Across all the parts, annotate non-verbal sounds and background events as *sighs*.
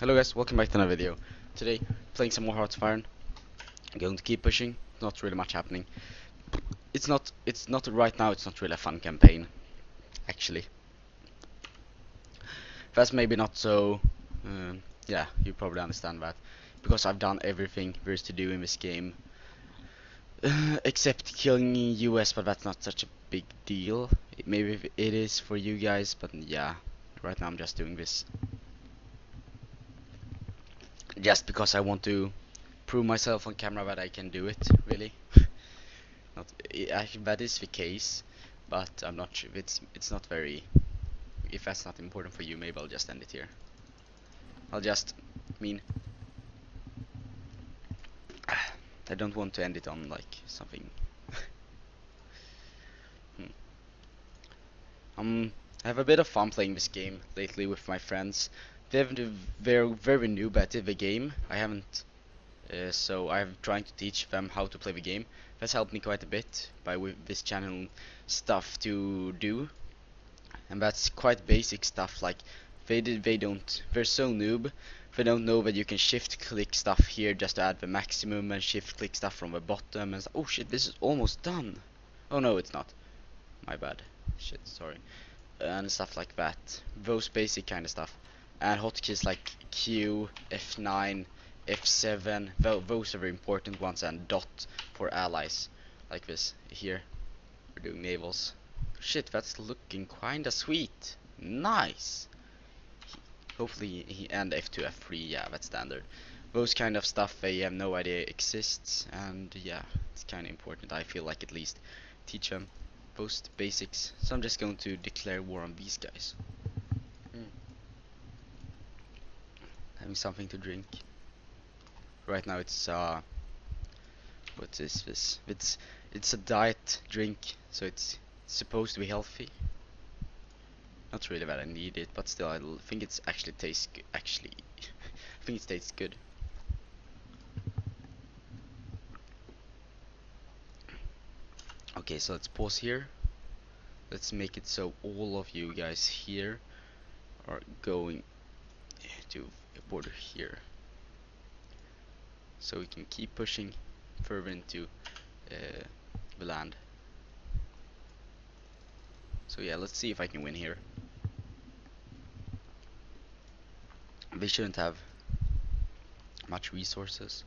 Hello guys, welcome back to another video. Today, playing some more Hearts of Iron. I'm going to keep pushing, not really much happening. It's not, it's not, right now it's not really a fun campaign, actually. That's maybe not so, uh, yeah, you probably understand that. Because I've done everything there is to do in this game. *sighs* Except killing US, but that's not such a big deal. Maybe it is for you guys, but yeah, right now I'm just doing this just because I want to prove myself on camera that I can do it really. *laughs* Not I, that is the case but I'm not sure it's it's not very if that's not important for you maybe I'll just end it here. I'll just mean *sighs* I don't want to end it on like something. *laughs* Hmm. um I have a bit of fun playing this game lately with my friends they're very very new at the game. I haven't, uh, so I'm trying to teach them how to play the game. That's helped me quite a bit by with this channel stuff to do, and that's quite basic stuff. Like they did, they don't. They're so noob. They don't know that you can shift click stuff here just to add the maximum and shift click stuff from the bottom and oh shit this is almost done. Oh no it's not. My bad. Shit sorry. And stuff like that. Those basic kind of stuff and hotkeys like Q, F9, F7, those are very important ones, and dot for allies, like this here. We're doing navals. Shit, that's looking kinda sweet. Nice. Hopefully, he and F2, F3, yeah, that's standard. Those kind of stuff they have no idea exists, and yeah, it's kinda important. I feel like at least teach them those basics. So I'm just going to declare war on these guys. Having something to drink. Right now it's uh what is this? It's it's a diet drink, so it's supposed to be healthy. Not really that I need it, but still I think it's actually tastes good. Actually, *laughs* I think it tastes good. Okay, so let's pause here. Let's make it so all of you guys here are going to border here. So we can keep pushing further into uh, the land. So yeah let's see if I can win here. They shouldn't have much resources.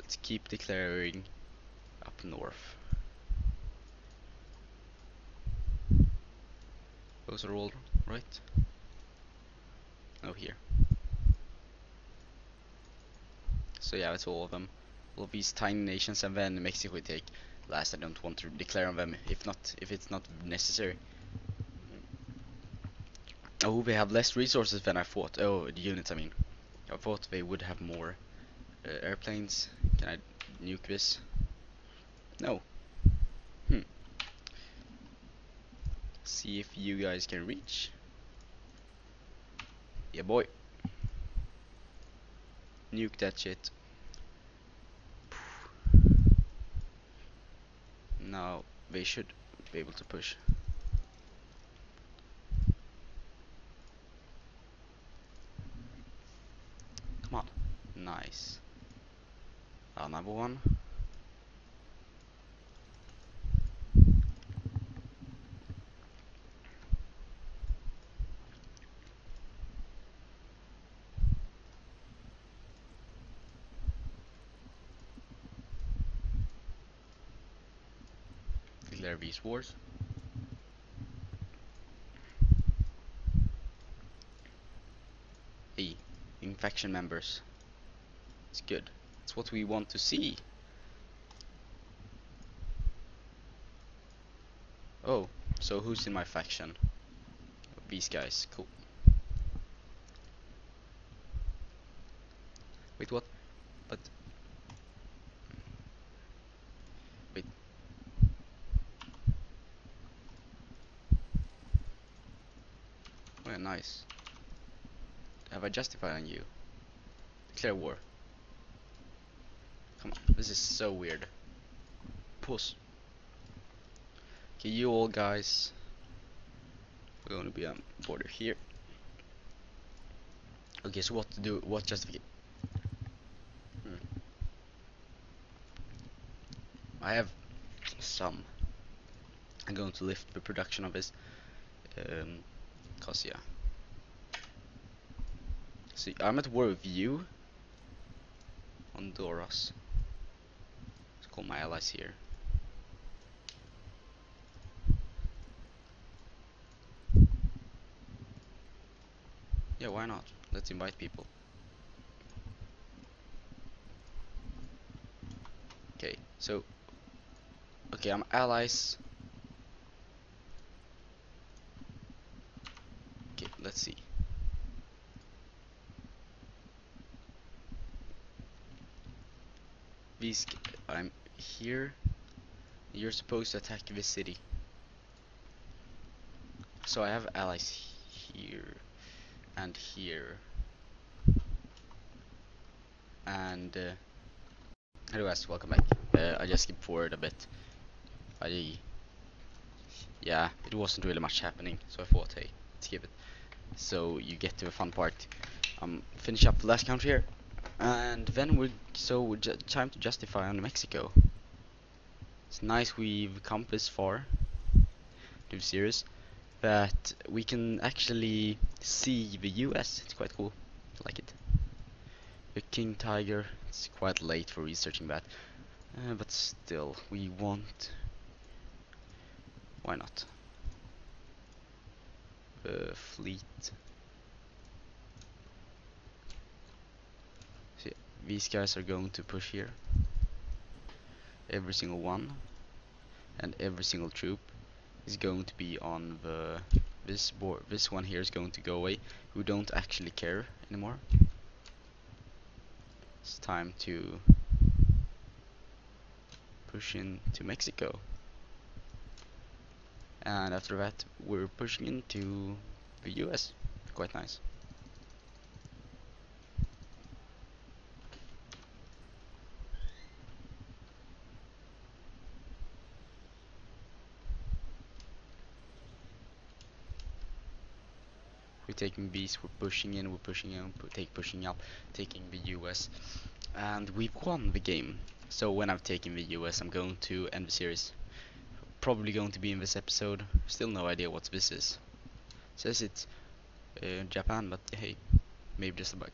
Let's keep declaring up north. Those are all right. Oh here So yeah, that's all of them. All of these tiny nations, and then Mexico take last. I don't want to declare on them if not if it's not necessary. Oh, they have less resources than I thought. Oh, the units, I mean. I thought they would have more uh, airplanes. Can I nuke this? No. Hmm. See if you guys can reach. Yeah, boy. Nuke that shit. Now they should be able to push. Come on. Nice. Another one. These wars. Hey, infection members. It's good. It's what we want to see. Oh, so who's in my faction? These guys, cool. Wait, what? But nice. Have I justified on you? Declare war. Come on, this is so weird. Puss. Okay, you all guys. We're to be on border here. Okay, so what to do? What justification? Hmm. I have some. I'm going to lift the production of this. Um, cause yeah. See, I'm at war with you. Honduras. Let's call my allies here. Yeah, why not? Let's invite people. Okay, so okay, I'm allies. Okay, let's see. These, I'm here. You're supposed to attack this city. So I have allies here and here. And uh, hello guys welcome back. Uh, I just skipped forward a bit. I yeah it wasn't really much happening so I thought hey let's skip it. So you get to the fun part. Um finish up the last country here and then we so time to justify on Mexico it's nice we've come this far to the series that we can actually see the US. It's quite cool. I like it. The King Tiger. It's quite late for researching that. Uh, but still, we want... Why not? The fleet. These guys are going to push here. Every single one. And every single troop is going to be on the this board this one here is going to go away we don't actually care anymore it's time to push into Mexico and after that we're pushing into the US quite nice taking Bs, we're pushing in, we're pushing in, we take pushing up, taking the US, and we've won the game. So when I'm taking the US, I'm going to end the series. Probably going to be in this episode. Still no idea what this is. says it's uh, Japan, but hey, maybe just a bug.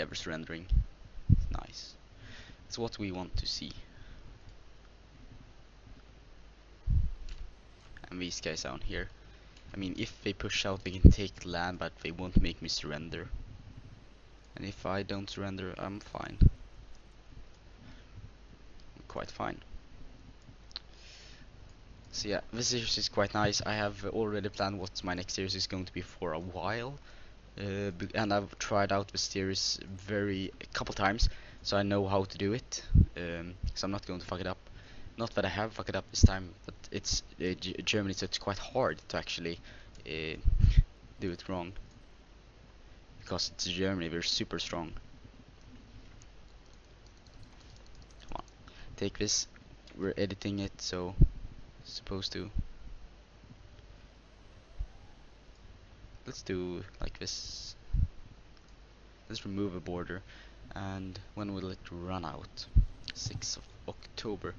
Ever surrendering. Nice. It's what we want to see. And these guys down here. I mean, if they push out, they can take land, but they won't make me surrender. And if I don't surrender, I'm fine. I'm quite fine. So yeah, this series is quite nice. I have already planned what my next series is going to be for a while. Uh, and I've tried out the series very a couple times, so I know how to do it. Um, so I'm not going to fuck it up. Not that I have fucked it up this time, but it's uh, Germany, so it's quite hard to actually uh, do it wrong. Because it's Germany, we're super strong. Come on, take this. We're editing it, so supposed to. Let's do like this. Let's remove a border, and when will it run out? 6th of October.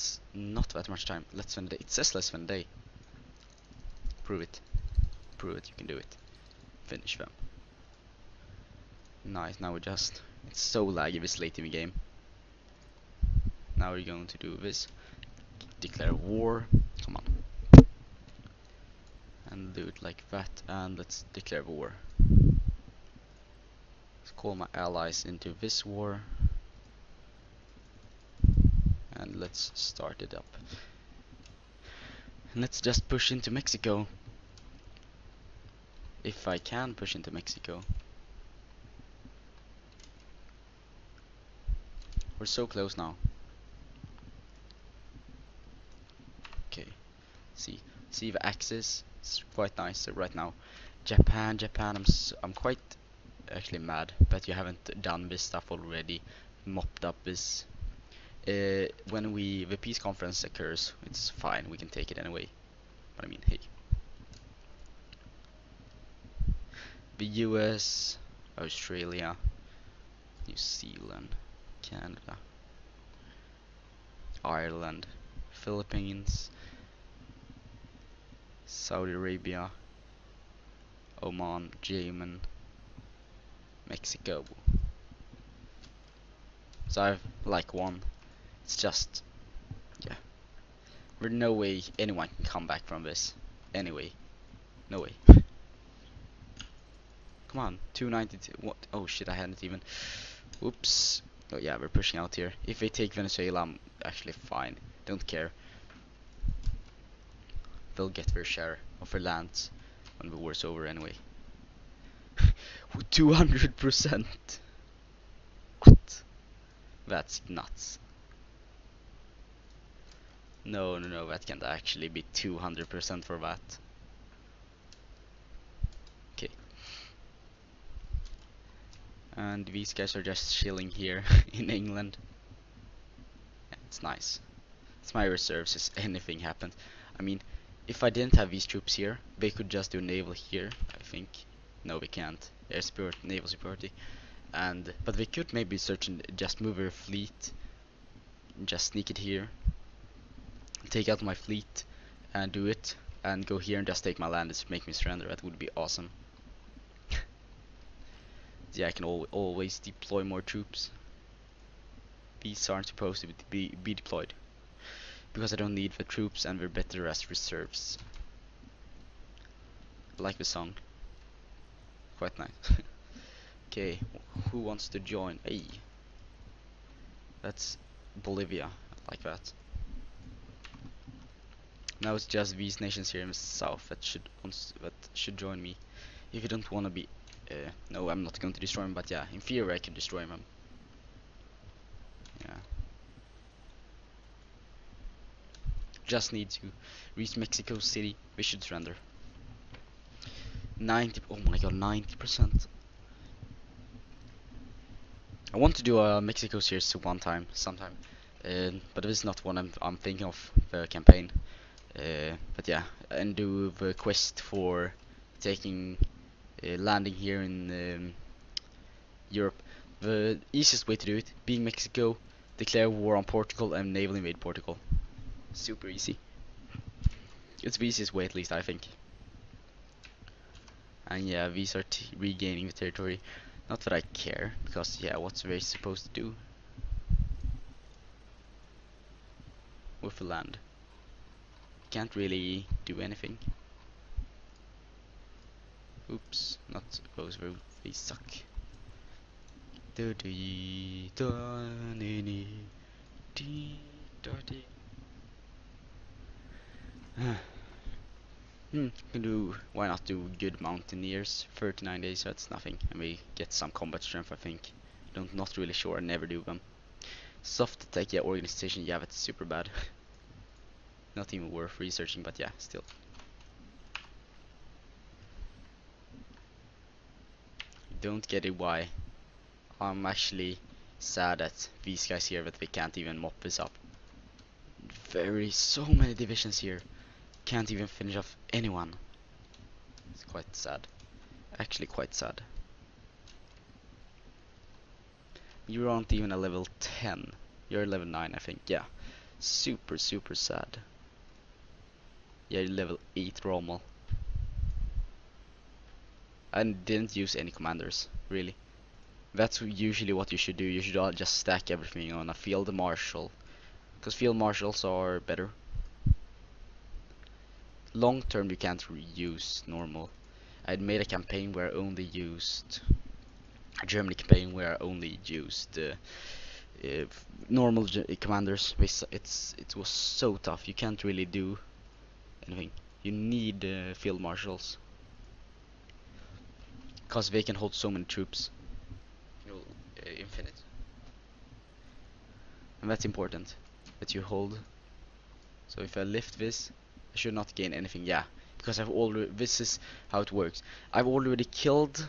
It's not that much time. Less than a day. It says less than a day. Prove it. Prove it. You can do it. Finish them. Nice. Now we just. It's so laggy this late in the game. Now we're going to do this. Declare war. Come on. And do it like that. And let's declare war. Let's call my allies into this war and let's start it up. Let's just push into Mexico. If I can push into Mexico. We're so close now. Okay. See, see the axis. It's quite nice right now. Japan, Japan. I'm so, I'm quite actually mad that you haven't done this stuff already. Mopped up this uh, when we the peace conference occurs, it's fine. We can take it anyway. But I mean, hey. the US, Australia, New Zealand, Canada, Ireland, Philippines, Saudi Arabia, Oman, Yemen, Mexico. So I've like one. It's just, yeah. There's no way anyone can come back from this. Anyway, no way. Come on, 292. What? Oh shit, I hadn't even. Oops. Oh yeah, we're pushing out here. If they take Venezuela, I'm actually fine. Don't care. They'll get their share of their lands when the war's over anyway. *laughs* 200%. What? That's nuts. No, no, no, that can't actually be 200% for that. Okay. And these guys are just chilling here *laughs* in England. It's nice. It's my reserves if *laughs* anything happened. I mean, if I didn't have these troops here, they could just do naval here, I think. No, we can't. Air support, naval superiority. And, but we could maybe search and just move our fleet. Just sneak it here. Take out my fleet and do it. And go here and just take my land and make me surrender. That would be awesome. *laughs* yeah, I can al always deploy more troops. These aren't supposed to be, be deployed. Because I don't need the troops and they're better as reserves. I like the song. Quite nice. *laughs* okay, who wants to join? Hey. That's Bolivia. I like that. Now it's just these nations here in the south that should that should join me. If you don't want to be, uh, no, I'm not going to destroy them. But yeah, in theory I can destroy them. Yeah. Just need to reach Mexico City. We should surrender. 90. Oh my god, 90%. I want to do a Mexico series one time, sometime, uh, but this is not one I'm I'm thinking of the campaign. Uh, but yeah, and do the quest for taking uh, landing here in um, Europe. The easiest way to do it, being Mexico, declare war on Portugal and naval invade Portugal. Super easy. It's the easiest way, at least I think. And yeah, these are regaining the territory. Not that I care, because yeah, what's they supposed to do with the land? Can't really do anything. Oops, not those they suck. Do do do do *sighs* Hmm, can do, why not do good mountaineers, 39 days, that's nothing, and we get some combat strength I think, don't, not really sure, I never do them. Soft attack, yeah, organization, yeah, that's super bad. *laughs* not even worth researching, but yeah, still. Don't get it why. I'm actually sad at these guys here that they can't even mop this up. Very, so many divisions here can't even finish off anyone. It's quite sad. Actually quite sad. You aren't even a level 10. You're level 9 I think, yeah. Super super sad. Yeah, level 8 Rommel. And didn't use any commanders, really. That's usually what you should do. You should just stack everything on a field marshal. Because field marshals are better long term you can't reuse normal. I'd made a campaign where I only used a Germany campaign where I only used uh, uh, normal commanders. It's it was so tough. You can't really do anything. You need uh, field marshals because they can hold so many troops. Uh, infinite, and that's important that you hold. So if I lift this, I should not gain anything, yeah. Because I've already, this is how it works. I've already killed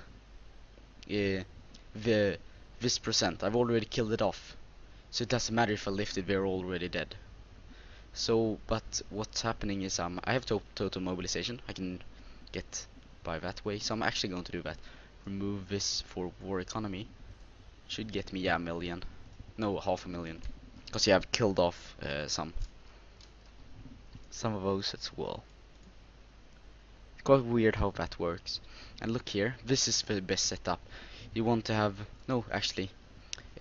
uh, the this percent. I've already killed it off. So it doesn't matter if I lift it, they're already dead. So, but what's happening is um, I have to total mobilization. I can get by that way. So I'm actually going to do that. remove this for war economy. Should get me yeah, a million. No, half a million. Because you have killed off uh, some. Some of those as well. Quite weird how that works. And look here, this is the best setup. You want to have, no actually,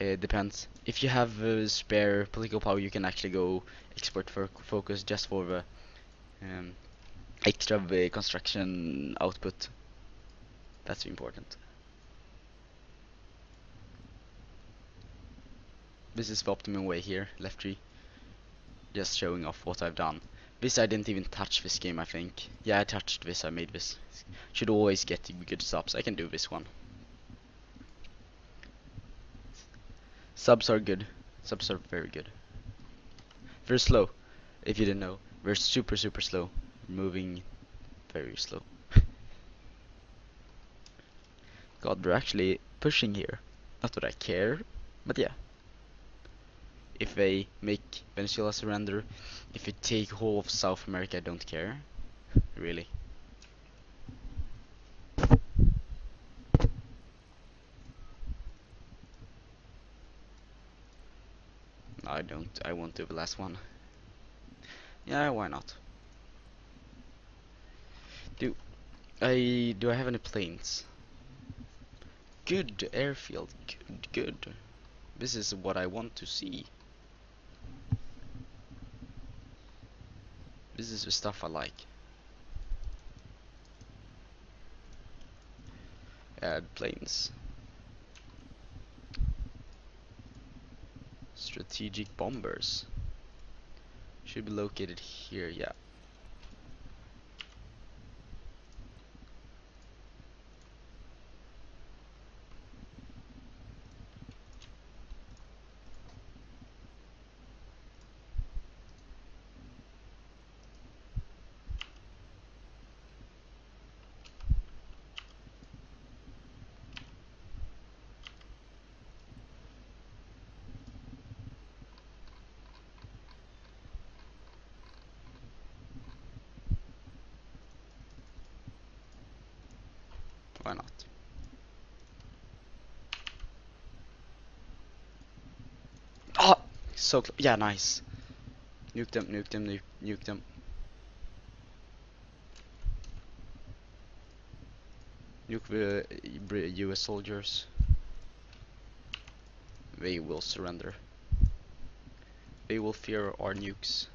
it depends. If you have uh, spare political power you can actually go export for focus just for the um, extra uh, construction output. That's important. This is the optimum way here, left tree. Just showing off what I've done. This I didn't even touch this game I think. Yeah I touched this, I made this. Should always get good subs, I can do this one. Subs are good. Subs are very good. Very slow, if you didn't know. We're super super slow. Moving very slow. *laughs* God, we're actually pushing here. Not that I care, but yeah if they make Venezuela surrender, if they take whole of South America, I don't care. *laughs* really. I don't, I won't do the last one. Yeah, why not? Do I, do I have any planes? Good airfield, good, good. This is what I want to see. This is the stuff I like. Add planes. Strategic bombers. Should be located here, yeah. Why not? Oh, ah, so close. Yeah, nice. Nuke them, nuke them, nuke, nuke uh, them. Nuke the US soldiers. They will surrender. They will fear our nukes.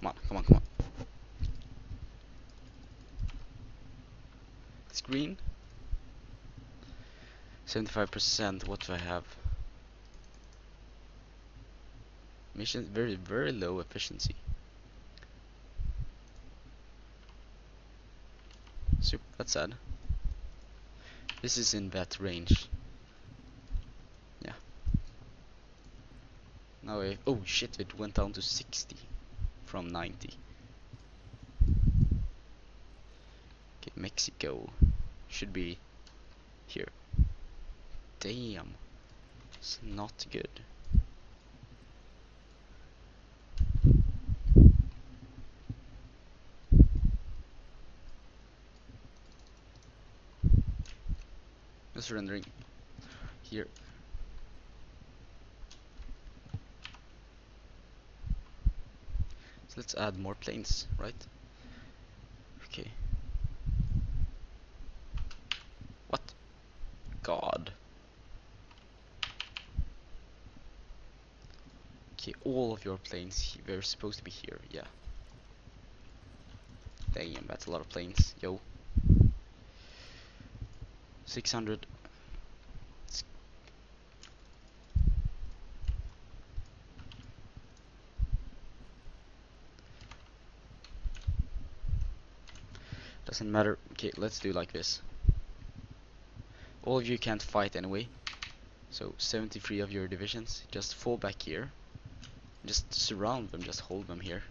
Come on, come on, come on. Green. 75%, what do I have? Mission very very low efficiency. Super, that's sad. This is in that range. Yeah. Now I, oh shit, it went down to 60 from 90. Okay, Mexico should be here. Damn. It's not good. rendering here. So let's add more planes, right? Okay. god. Okay, all of your planes, they're supposed to be here, yeah. Damn, that's a lot of planes, yo. 600. Doesn't matter. Okay, let's do like this all of you can't fight anyway so 73 of your divisions just fall back here just surround them just hold them here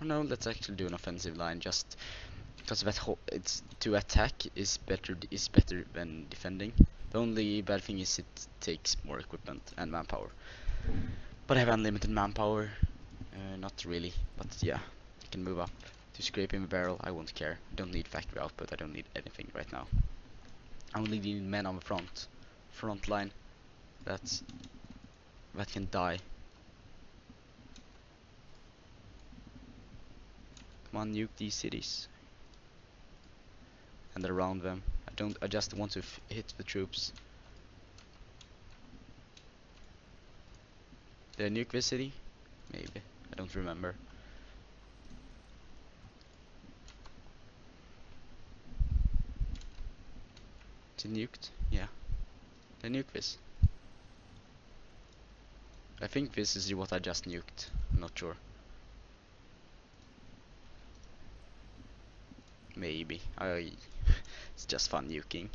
oh no let's actually do an offensive line just because that it's to attack is better is better than defending the only bad thing is it takes more equipment and manpower but I have unlimited manpower uh, not really but yeah I can move up to scraping the barrel. I won't care. I don't need factory output. I don't need anything right now. I only need men on the front, front line. That's that can die. On, nuke these cities and around them. I don't. I just want to hit the troops. Did I nuke this city? Maybe. I don't remember. It nuked? Yeah. Did I nuke this? I think this is what I just nuked. I'm not sure. Maybe. I it's just fun nuking.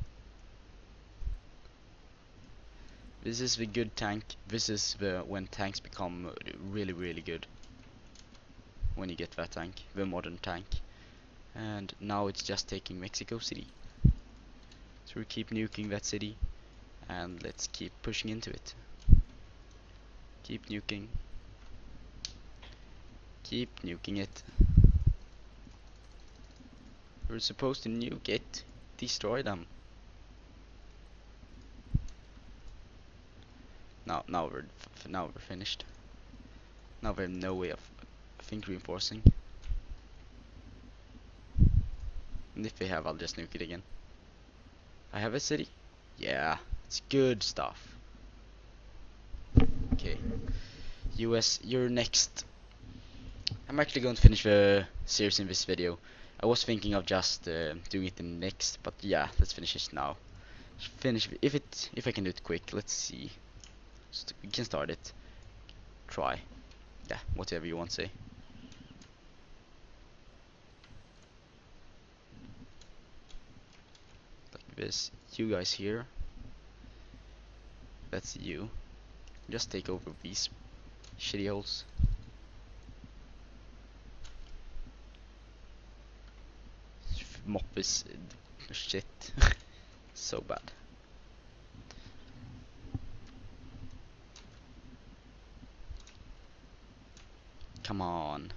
This is the good tank. This is the when tanks become really really good. When you get that tank, the modern tank. And now it's just taking Mexico City. So we keep nuking that city and let's keep pushing into it. Keep nuking. Keep nuking it. We're supposed to nuke it destroy them. Now, now we're now we're finished. Now we have no way of, I think, reinforcing. And if we have, I'll just nuke it again. I have a city. Yeah, it's good stuff. Okay, US, you're next. I'm actually going to finish the series in this video. I was thinking of just uh, doing it in next, but yeah, let's finish this now. Finish if it if I can do it quick. Let's see. St we can start it. Try. Yeah, whatever you want to say. Like this. You guys here. That's you. Just take over these shitty holes. Mop is shit. *laughs* so bad. Come on.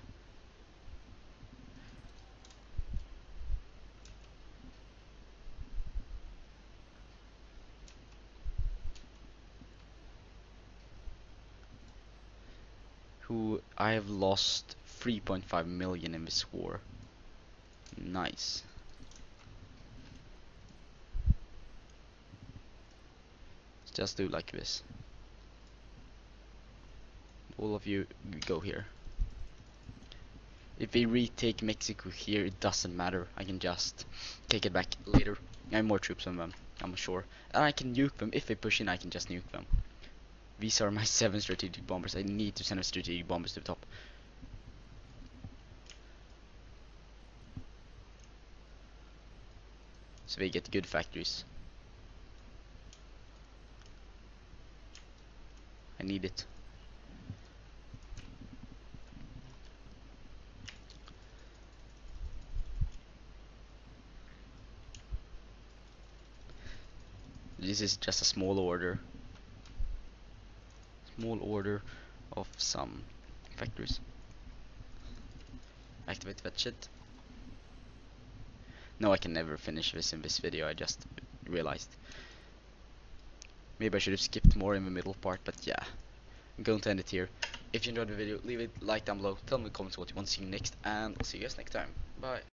Who I have lost 3.5 million in this war. Nice. Just do like this. All of you go here. If we retake Mexico here it doesn't matter. I can just take it back later. I have more troops on them I'm sure. And I can nuke them. If they push in I can just nuke them. These are my *laughs* seven strategic bombers. I need to send a strategic bombers to the top. So they get good factories I need it. This is just a small order. Small order of some factories. Activate that shit. No, I can never finish this in this video, I just realized. Maybe I should have skipped more in the middle part, but yeah. I'm going to end it here. If you enjoyed the video, leave a like down below. Tell me in the comments what you want to see next, and I'll see you guys next time. Bye.